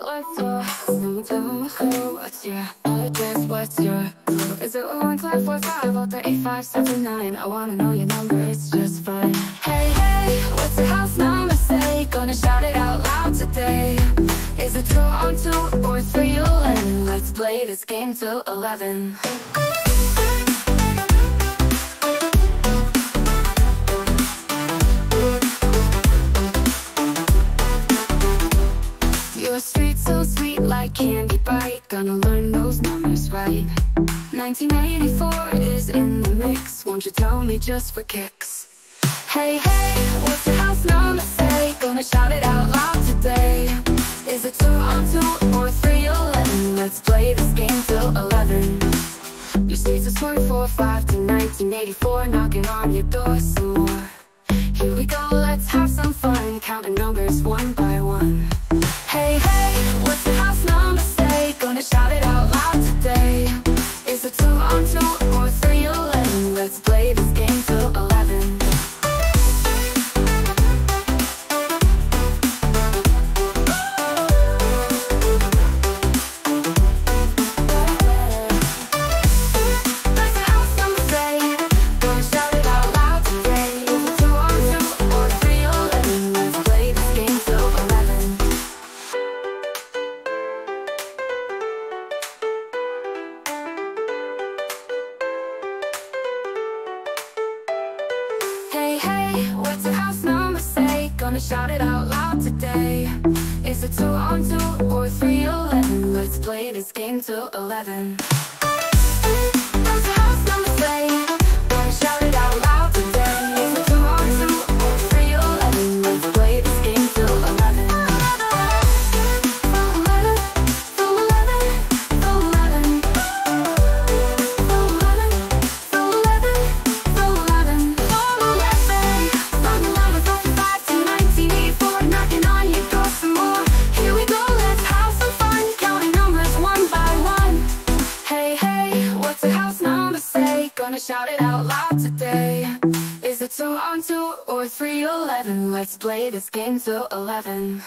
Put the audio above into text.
What's your number? What's your address? What's your clue? Is it 1, 5, 4, 5, or 3, 8, 5, 7, 9? I wanna know your number, it's just fine Hey, hey, what's your house number say? Gonna shout it out loud today Is it 2 on 2 or 3, 11? Let's play this game till 11 You're sweet, so sweet like candy bite. Gonna learn those numbers right. 1984 is in the mix. Won't you tell me just for kicks? Hey, hey, what's your house number say? Gonna shout it out loud today. Is it 2 on 2 or 3 11? Let's play this game till 11 Your streets are 24 5 to 1984 Knocking on your door some more Here we go, let's have some fun. Counting numbers one by Hey, what's your house number say? Gonna shout it out loud today Is it 2 on 2 or 3 11? Let's play this game till 11 What's your house number say? Gonna shout it out loud today Is it 2 on 2 or 3 11? Let's play this game till 11